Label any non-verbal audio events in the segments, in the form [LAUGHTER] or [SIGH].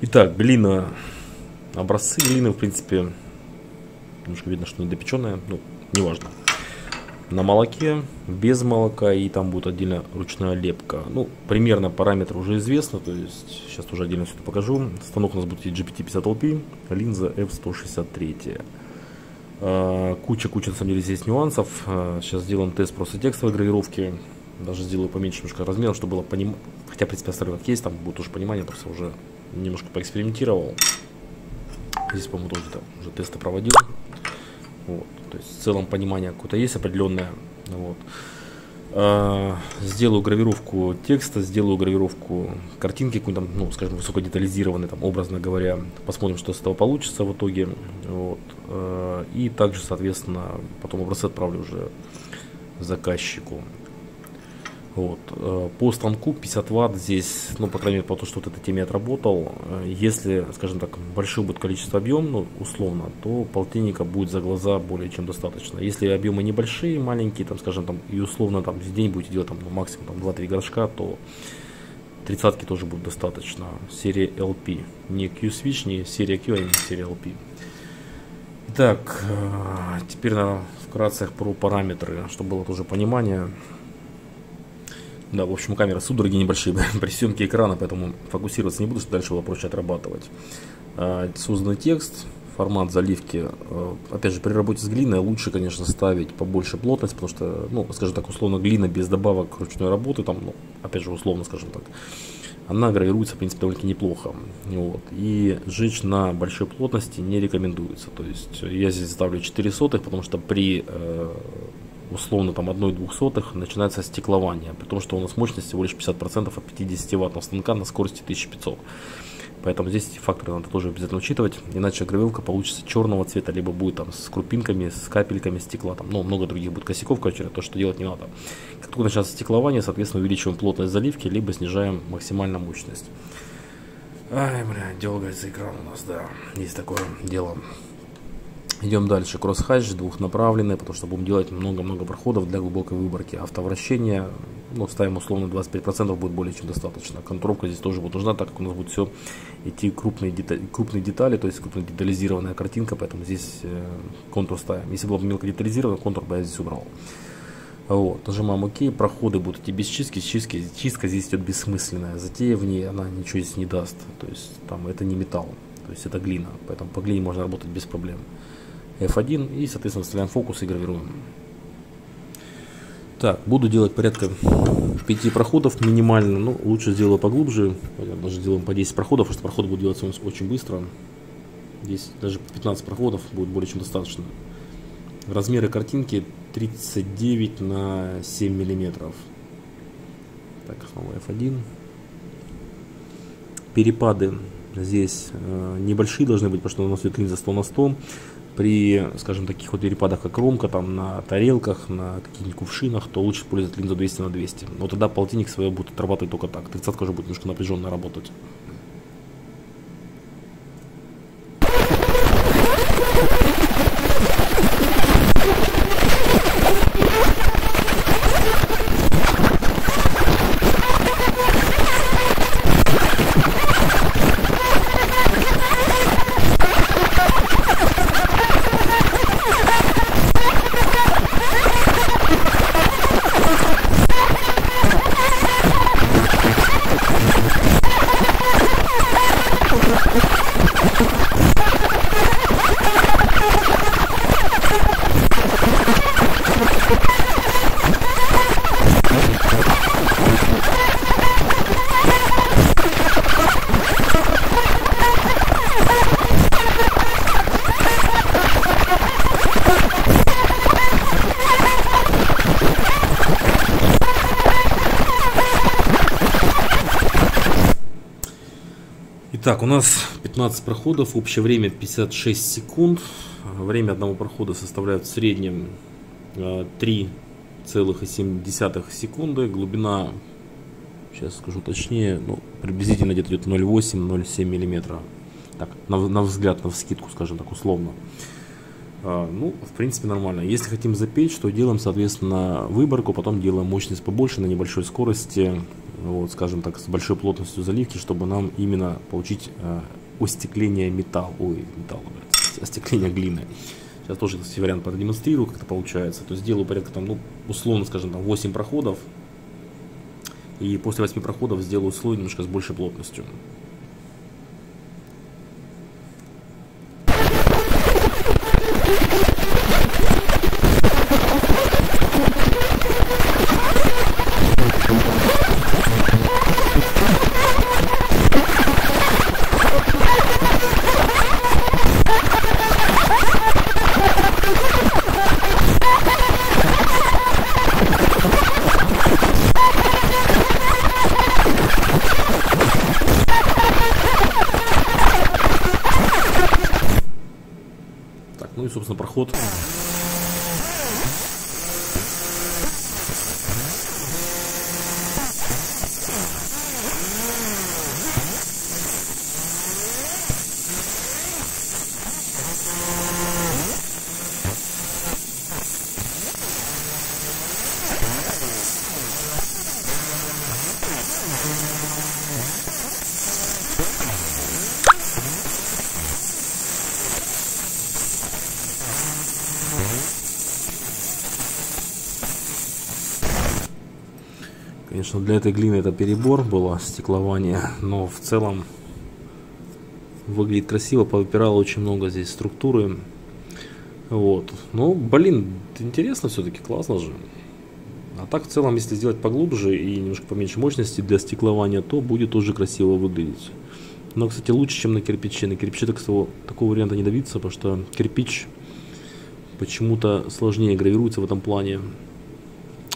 Итак, глина. Образцы глины, в принципе, немножко видно, что недопеченная, ну, неважно. На молоке, без молока, и там будет отдельно ручная лепка. Ну, примерно параметр уже известно, то есть сейчас тоже отдельно все это покажу. Станок у нас будет GPT-50LP, линза F163. Куча-куча, на самом деле, здесь нюансов. А, сейчас сделаем тест просто текстовой гравировки. Даже сделаю поменьше немножко размером, чтобы было понимание. Хотя, в принципе, оставлю как есть, там будет уже понимание, просто уже немножко поэкспериментировал. Здесь, по-моему, тоже -то уже тесты проводил. Вот. То есть в целом понимание какое-то есть определенное. Вот. А, сделаю гравировку текста, сделаю гравировку картинки какой-то, ну, скажем, высокодетализированной, там, образно говоря. Посмотрим, что с этого получится в итоге. Вот. А, и также, соответственно, потом образцы отправлю уже заказчику. Вот. Э, по станку 50 ватт здесь, ну, по крайней мере, по тому, что вот этой теме отработал, э, если, скажем так, большое будет количество объем, ну, условно, то полтинника будет за глаза более чем достаточно. Если объемы небольшие, маленькие, там, скажем, там, и условно, там, в день будете делать, там, ну, максимум, там, 2-3 горшка, то тридцатки тоже будет достаточно. Серия LP. Не Q-Switch, не серия Q, а именно серия LP. Итак, э, теперь, наверное, вкратце про параметры, чтобы было тоже понимание. Да, в общем, камера судороги небольшие [LAUGHS] при съемке экрана, поэтому фокусироваться не буду, что дальше было проще отрабатывать. А, созданный текст, формат заливки. А, опять же, при работе с глиной лучше, конечно, ставить побольше плотность, потому что, ну, скажем так, условно, глина без добавок ручной работы, там, ну, опять же, условно, скажем так, она гравируется, в принципе, довольно неплохо. Вот. И сжечь на большой плотности не рекомендуется. То есть я здесь ставлю 4 сотых, потому что при э, условно там 1 двухсотых начинается стеклование, при том, что у нас мощность всего лишь 50% от 50 ваттного станка на скорости 1500. Поэтому здесь эти факторы надо тоже обязательно учитывать, иначе гравировка получится черного цвета, либо будет там с крупинками, с капельками стекла, там, ну, много других будет косяков, короче, то, что делать не надо. Как только начинается стеклование, соответственно, увеличиваем плотность заливки, либо снижаем максимально мощность. Ай, бля, дергается экран у нас, да, есть такое дело. Идем дальше. Кросс-хадж двухнаправленный, потому что будем делать много-много проходов для глубокой выборки. Автовращение, ну, ставим условно 25%, будет более чем достаточно. Контуровка здесь тоже будет нужна, так как у нас будет все идти крупные, детали, крупные детали, то есть крупно детализированная картинка, поэтому здесь э, контур ставим. Если было бы мелко детализировано, контур бы я здесь убрал. Вот, нажимаем ОК, проходы будут идти без чистки, чистки, чистка здесь идет бессмысленная, затея в ней, она ничего здесь не даст, то есть там это не металл, то есть это глина, поэтому по глине можно работать без проблем. F1 и, соответственно, выставляем фокус и гравируем. Так, буду делать порядка 5 проходов минимально, но лучше сделаю поглубже, даже сделаем по 10 проходов, потому что проходы будут делаться очень быстро. Здесь даже 15 проходов будет более чем достаточно. Размеры картинки 39 на 7 миллиметров. Так, снова F1. Перепады здесь э, небольшие должны быть, потому что у нас идет линза 100 на 100 при, скажем, таких вот перепадах, как кромка, там, на тарелках, на каких-нибудь кувшинах, то лучше использовать линзу 200 на 200. Но тогда полтинник свое будет отрабатывать только так. 30 уже будет немножко напряженно работать. Так, у нас 15 проходов, общее время 56 секунд. Время одного прохода составляет в среднем 3,7 э, секунды. Глубина, сейчас скажу точнее, ну, приблизительно где-то идет 0,8-0,7 миллиметра. Так, на, на взгляд, на вскидку, скажем так, условно. А, ну, в принципе, нормально. Если хотим запечь, то делаем, соответственно, выборку, потом делаем мощность побольше на небольшой скорости вот, скажем так, с большой плотностью заливки, чтобы нам именно получить э, остекление металла, ой, металла, [LAUGHS] остекление глины. Сейчас тоже этот вариант продемонстрирую, как это получается. То есть сделаю порядка там, ну, условно, скажем, там 8 проходов. И после 8 проходов сделаю слой немножко с большей плотностью. Ну Конечно, для этой глины это перебор было, стеклование, но в целом выглядит красиво, повыпирало очень много здесь структуры. Вот. Ну, блин, интересно все-таки, классно же. А так, в целом, если сделать поглубже и немножко поменьше мощности для стеклования, то будет тоже красиво выглядеть. Но, кстати, лучше, чем на кирпиче. На кирпиче так, такого варианта не добиться, потому что кирпич почему-то сложнее гравируется в этом плане.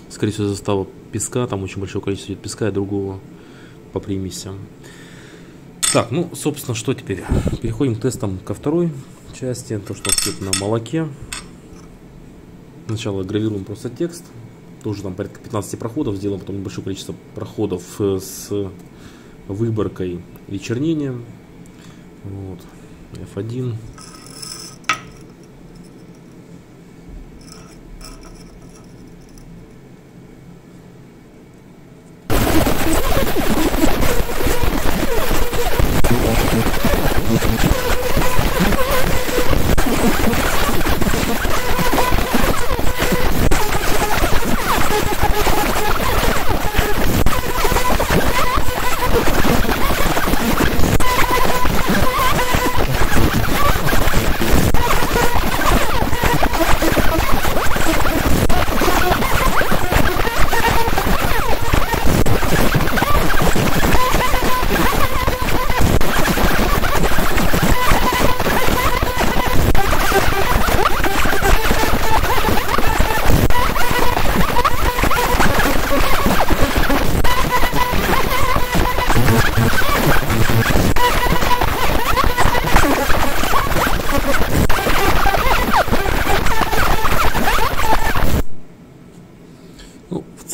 Скорее всего, застава песка, там очень большое количество идет песка и другого по примесям. Так, ну, собственно, что теперь? Переходим к тестам ко второй части, то, что ответ на молоке. Сначала гравируем просто текст, тоже там порядка 15 проходов, сделаем потом большое количество проходов э, с выборкой и чернением. Вот. F1.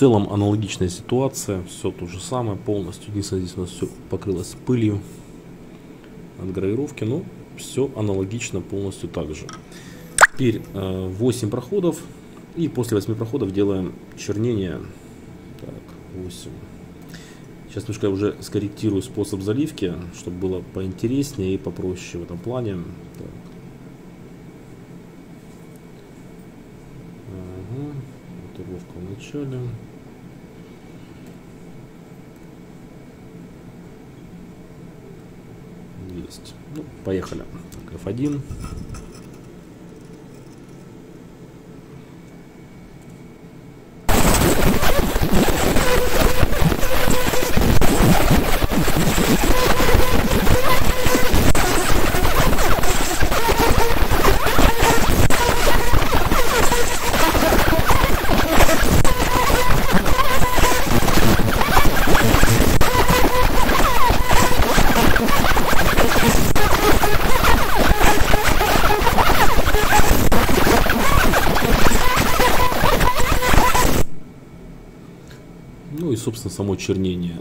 Целом аналогичная ситуация, все то же самое, полностью. Единственное, здесь у нас все покрылось пылью от гравировки, но все аналогично полностью так же. Теперь 8 э, проходов, и после 8 проходов делаем чернение. Так, 8. Сейчас немножко уже скорректирую способ заливки, чтобы было поинтереснее и попроще в этом плане. Так. Начале. Есть. Ну, поехали. F1. Само чернение.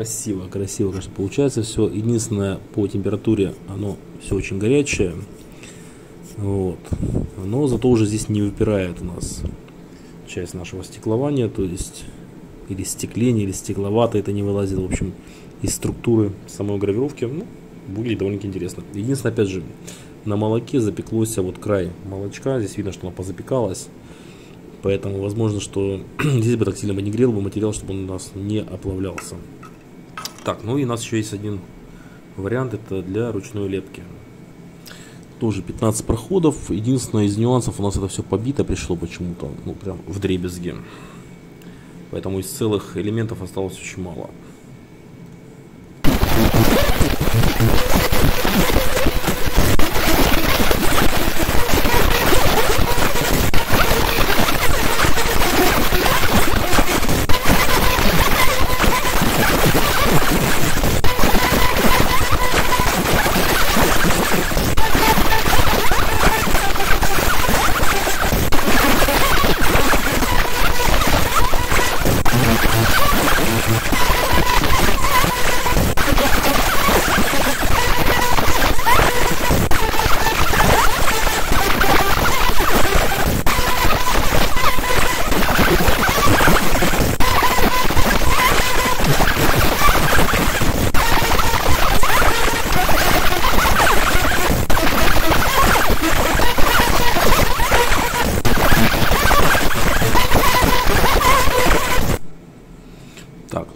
Красиво, красиво, конечно, получается все. Единственное, по температуре оно все очень горячее. Вот. Но зато уже здесь не выпирает у нас часть нашего стеклования, то есть или стекление, или стекловато это не вылазит, в общем, из структуры самой гравировки. Ну, выглядит довольно интересно. Единственное, опять же, на молоке запеклось вот край молочка. Здесь видно, что оно позапекалось. Поэтому возможно, что [CLEARS THROAT] здесь бы так сильно бы не грел бы материал, чтобы он у нас не оплавлялся. Так, ну и у нас еще есть один вариант, это для ручной лепки. Тоже 15 проходов. Единственное из нюансов у нас это все побито пришло почему-то, ну прям в дребезге. Поэтому из целых элементов осталось очень мало.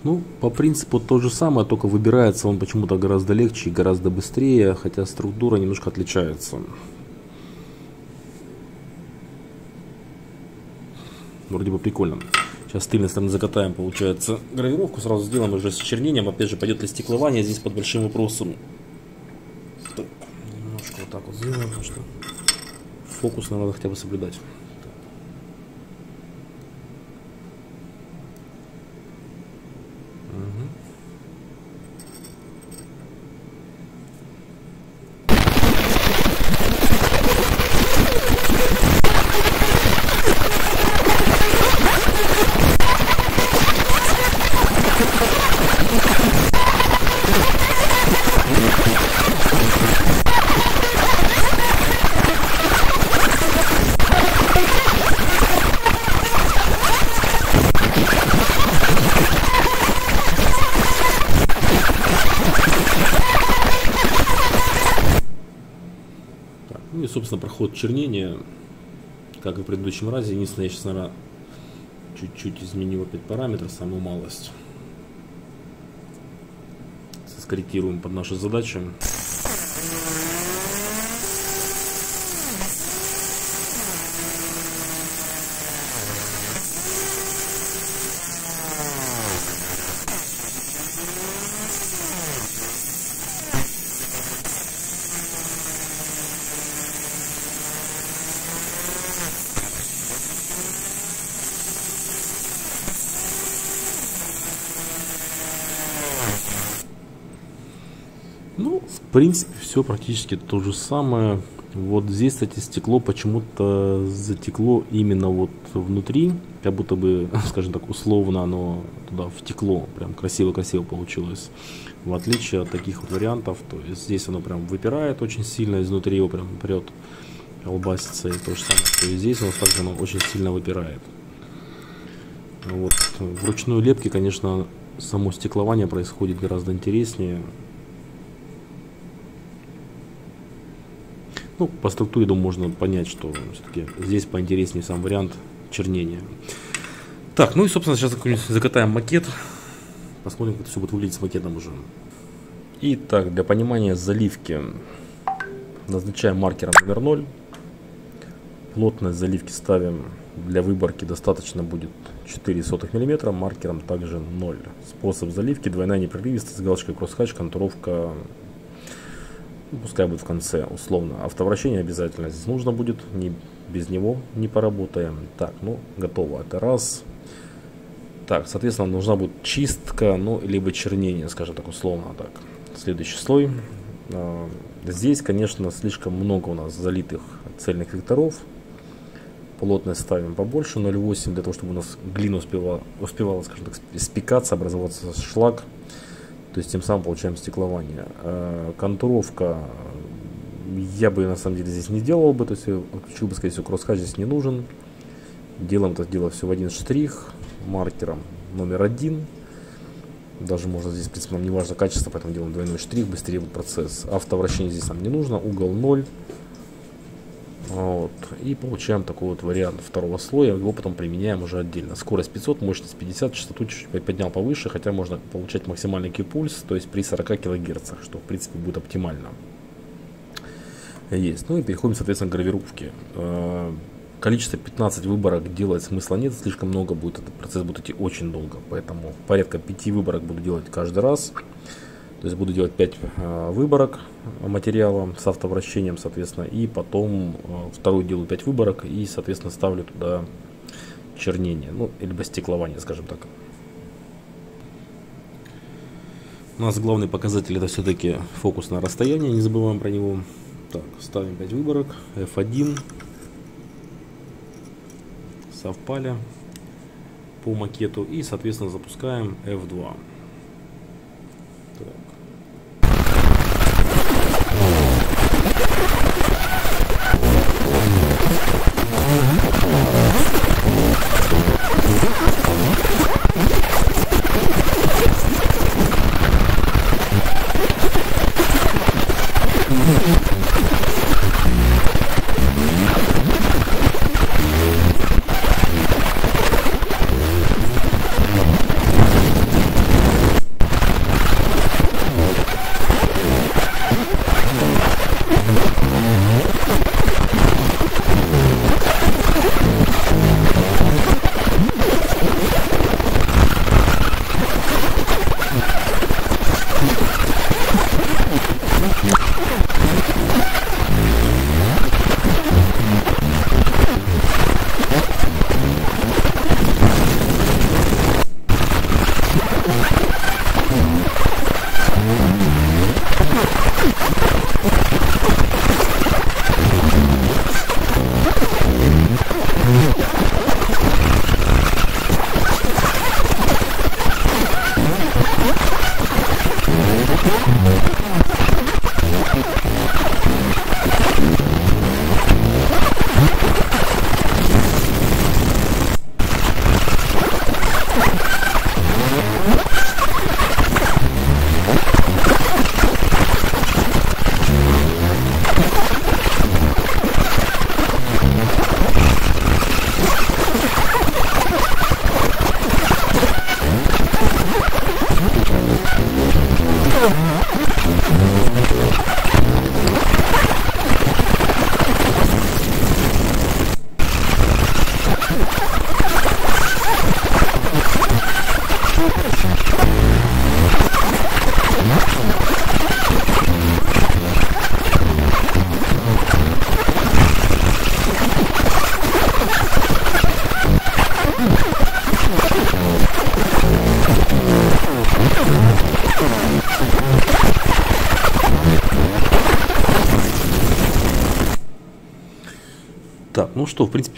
Ну, по принципу то же самое, только выбирается он почему-то гораздо легче и гораздо быстрее, хотя структура немножко отличается. Вроде бы прикольно. Сейчас с тыльной стороны закатаем, получается, гравировку. Сразу сделаем уже с чернением. Опять же, пойдет ли стеклование здесь под большим вопросом. Так, немножко вот так вот сделаем, что фокус надо хотя бы соблюдать. Собственно, проход чернения, как и в предыдущем разе. Единственное, я сейчас, наверное, чуть-чуть изменю опять параметры, самую малость. Скорректируем под наши задачи. Принципе, все практически то же самое. Вот здесь, кстати, стекло почему-то затекло именно вот внутри, как будто бы, [LAUGHS] скажем так, условно оно туда втекло, прям красиво-красиво получилось. В отличие от таких вот вариантов, то есть здесь оно прям выпирает очень сильно, изнутри его прям прет, колбасится, и то же самое, что и здесь нас также оно очень сильно выпирает. Вот. В ручной лепке, конечно, само стеклование происходит гораздо интереснее, Ну, по структуре, думаю, можно понять, что все-таки здесь поинтереснее сам вариант чернения. Так, ну и, собственно, сейчас закатаем макет. Посмотрим, как это все будет выглядеть с макетом уже. Итак, для понимания заливки назначаем маркером номер 0. Плотность заливки ставим для выборки достаточно будет 4 сотых мм, маркером также 0. Способ заливки двойная непрерывистость с галочкой кросс-хач, контуровка пускай будет в конце, условно. Автовращение обязательно здесь нужно будет, не, без него не поработаем. Так, ну, готово, это раз. Так, соответственно, нужна будет чистка, ну, либо чернение, скажем так, условно. Так, следующий слой. А, здесь, конечно, слишком много у нас залитых цельных векторов. Плотность ставим побольше, 0,8, для того, чтобы у нас глина успевала, успевала скажем так, спекаться, образоваться шлак. То есть тем самым получаем стеклование. Контуровка я бы на самом деле здесь не делал бы, то есть отключил бы, скорее всего, кроссхач здесь не нужен. Делаем это дело все в один штрих, маркером номер один. Даже можно здесь, в принципе, нам не важно качество, поэтому делаем двойной штрих, быстрее будет процесс. Автовращение здесь нам не нужно, угол 0. Вот. И получаем такой вот вариант второго слоя, его потом применяем уже отдельно. Скорость 500, мощность 50, частоту чуть-чуть поднял повыше, хотя можно получать максимальный Q-пульс, то есть при 40 кГц, что в принципе будет оптимально. Есть. Ну и переходим, соответственно, к гравировке. Э, количество 15 выборок делать смысла нет, слишком много будет, этот процесс будет идти очень долго, поэтому порядка 5 выборок буду делать каждый раз. То есть буду делать 5 э, выборок материала с автовращением, соответственно, и потом э, второй делаю 5 выборок и, соответственно, ставлю туда чернение, ну, либо стеклование, скажем так. У нас главный показатель это все-таки фокус на расстояние, не забываем про него. Так, ставим 5 выборок. F1. Совпали по макету. И, соответственно, запускаем F2. Так. Так,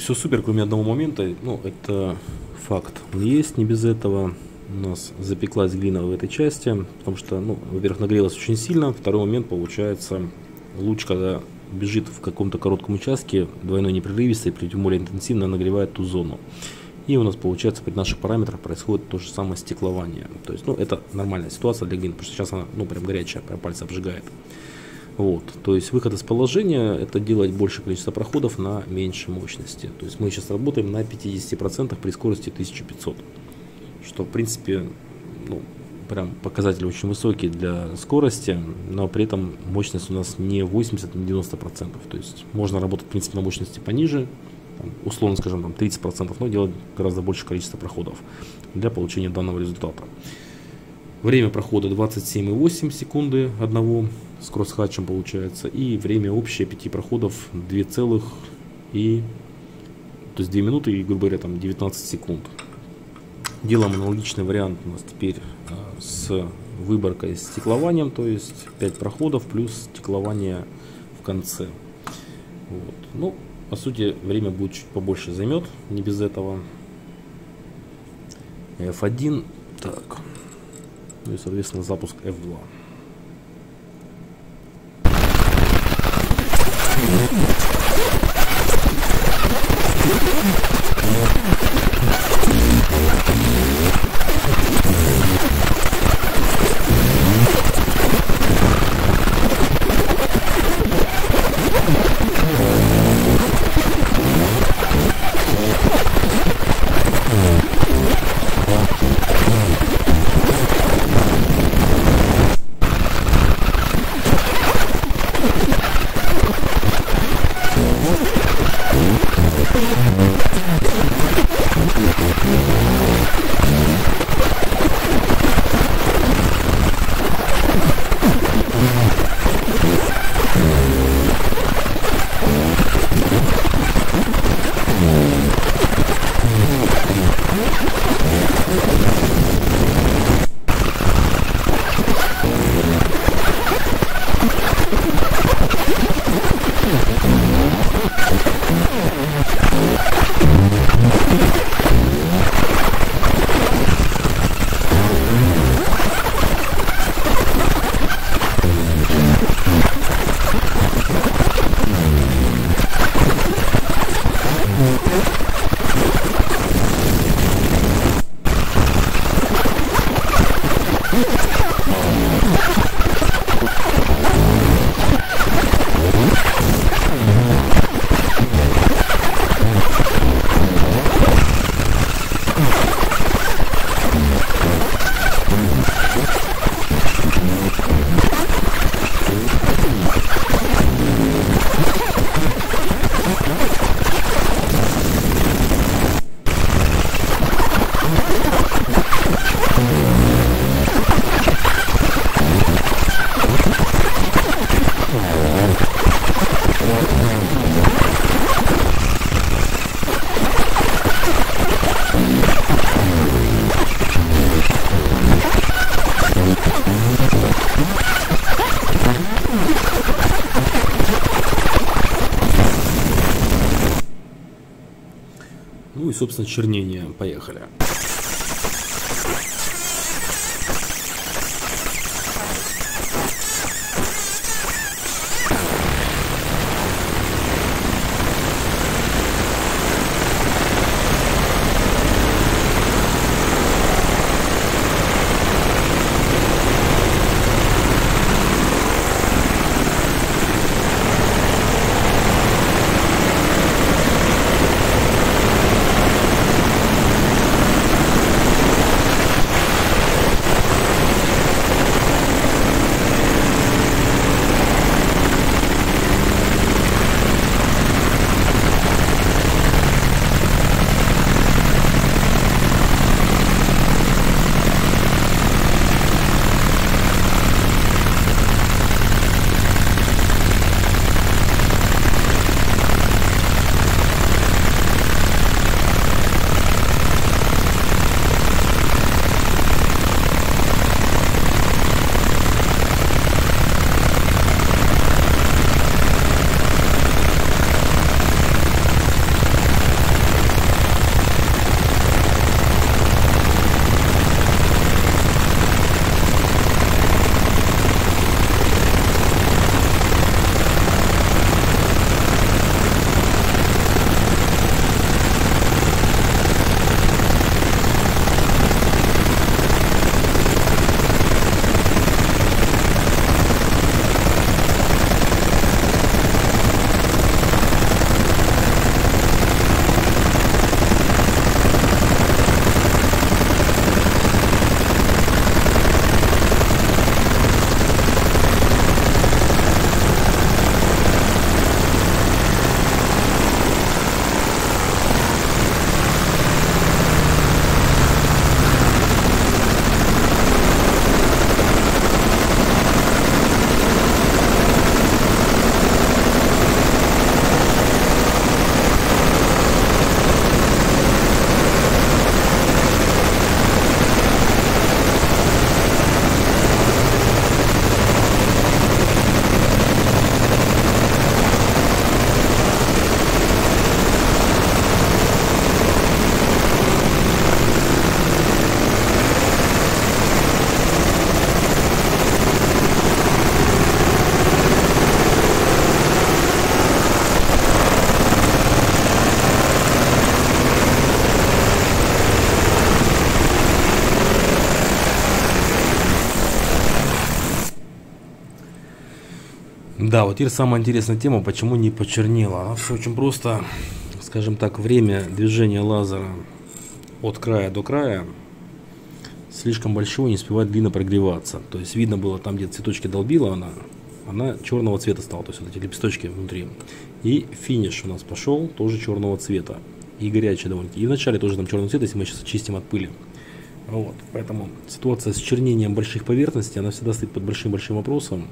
все супер, кроме одного момента. Ну, это факт. Есть, не без этого. У нас запеклась глина в этой части, потому что, ну, во-первых, нагрелась очень сильно. Второй момент, получается, луч, когда бежит в каком-то коротком участке, двойной непрерывистый, при тем более интенсивно нагревает ту зону. И у нас получается при наших параметрах происходит то же самое стеклование. То есть, ну, это нормальная ситуация для глины, потому что сейчас она, ну, прям горячая, прям пальцы обжигает. Вот, то есть выход из положения это делать больше количество проходов на меньшей мощности. То есть мы сейчас работаем на 50% при скорости 1500. Что в принципе, ну, прям показатель очень высокий для скорости, но при этом мощность у нас не 80, не 90%. То есть можно работать в принципе на мощности пониже, там, условно скажем там 30%, но делать гораздо больше количество проходов для получения данного результата. Время прохода 27,8 секунды одного с кроссхатчем получается. И время общее 5 проходов 2 целых и то есть 2 минуты и, грубо говоря, там 19 секунд. Делаем аналогичный вариант у нас теперь а, с выборкой с стеклованием, то есть 5 проходов плюс стеклование в конце. Вот. Ну, по сути, время будет чуть побольше займет, не без этого. F1. Так. Ну и, соответственно, запуск F2. Собственно, чернение. Поехали. Теперь самая интересная тема, почему не почернело. Она все очень просто, скажем так, время движения лазера от края до края слишком большого, не успевает длинно прогреваться. То есть видно было там, где цветочки долбила она, она черного цвета стала, то есть вот эти лепесточки внутри. И финиш у нас пошел тоже черного цвета. И горячий довольно-таки. И вначале тоже там черного цвета, если мы сейчас очистим от пыли. Вот. Поэтому ситуация с чернением больших поверхностей, она всегда стоит под большим-большим вопросом.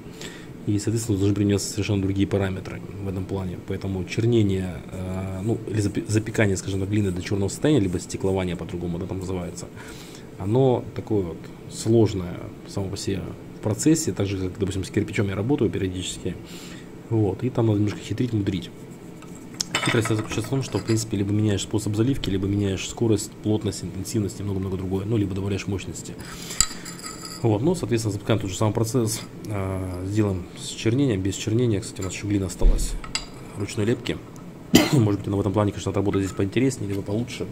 И, соответственно, должны применяться совершенно другие параметры в этом плане. Поэтому чернение, э, ну, или запекание, скажем так, глины до черного состояния, либо стеклование по-другому, да, там называется, оно такое вот сложное само по себе в процессе, так же, как, допустим, с кирпичом я работаю периодически. Вот, и там надо немножко хитрить, мудрить. Хитрость заключается в том, что, в принципе, либо меняешь способ заливки, либо меняешь скорость, плотность, интенсивность и много-много другое, ну, либо добавляешь мощности. Вот, ну, соответственно, запускаем тот же самый процесс, э, сделаем с чернением, без чернения, кстати, у нас еще глина осталась ручной лепки. Может быть, она в этом плане, конечно, отработает здесь поинтереснее, либо получше.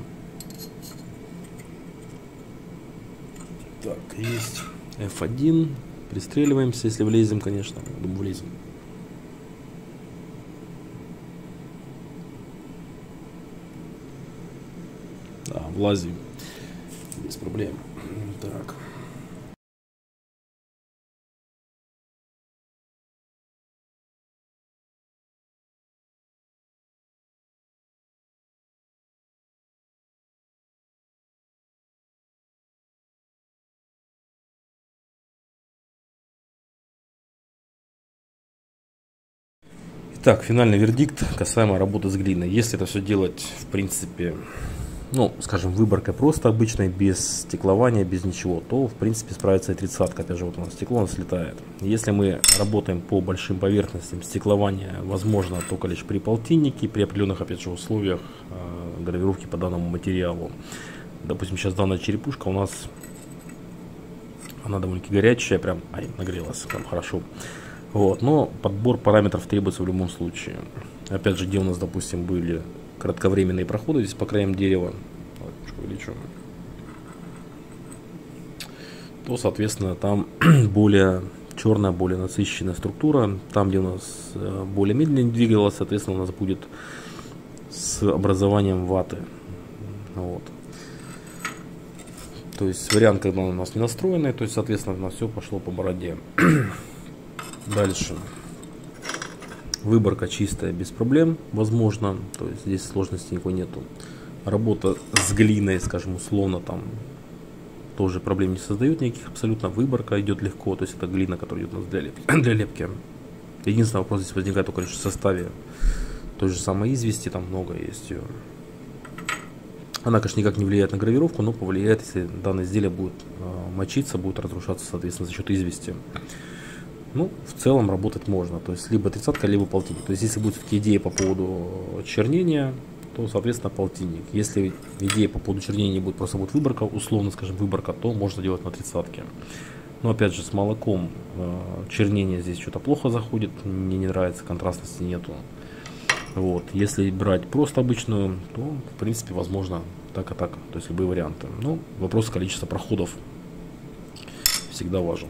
Так, есть F1, пристреливаемся, если влезем, конечно, думаю, влезем. Да, влазим. Без проблем. Так, финальный вердикт касаемо работы с глиной. Если это все делать, в принципе, ну, скажем, выборкой просто обычной, без стеклования, без ничего, то, в принципе, справится и тридцатка. Опять же, вот у нас стекло, у нас летает. Если мы работаем по большим поверхностям, стеклование возможно только лишь при полтиннике, при определенных, опять же, условиях э, гравировки по данному материалу. Допустим, сейчас данная черепушка у нас, она довольно-таки горячая, прям, ай, нагрелась, прям хорошо. Вот, но подбор параметров требуется в любом случае. Опять же, где у нас, допустим, были кратковременные проходы здесь по краям дерева, то, соответственно, там [CLEARS THROAT] более черная, более насыщенная структура. Там, где у нас э, более медленно двигалась, соответственно, у нас будет с образованием ваты. Вот. То есть вариант, когда у нас не настроенный, то есть, соответственно, у нас все пошло по бороде. [CLEARS THROAT] Дальше. Выборка чистая, без проблем, возможно. То есть здесь сложности никакой нету. Работа с глиной, скажем, условно, там тоже проблем не создает никаких абсолютно. Выборка идет легко, то есть это глина, которая идет у нас для лепки. [CLEARS THROAT] для лепки. Единственный вопрос здесь возникает только лишь в составе той же самой извести, там много есть. Она, конечно, никак не влияет на гравировку, но повлияет, если данное изделие будет э, мочиться, будет разрушаться, соответственно, за счет извести ну, в целом работать можно. То есть либо тридцатка, либо полтинник. То есть если будет все-таки идея по поводу чернения, то, соответственно, полтинник. Если идея по поводу чернения будет просто будет выборка, условно скажем, выборка, то можно делать на тридцатке. Но опять же, с молоком э, чернение здесь что-то плохо заходит, мне не нравится, контрастности нету. Вот. Если брать просто обычную, то, в принципе, возможно так и так, то есть любые варианты. Но вопрос количества проходов всегда важен.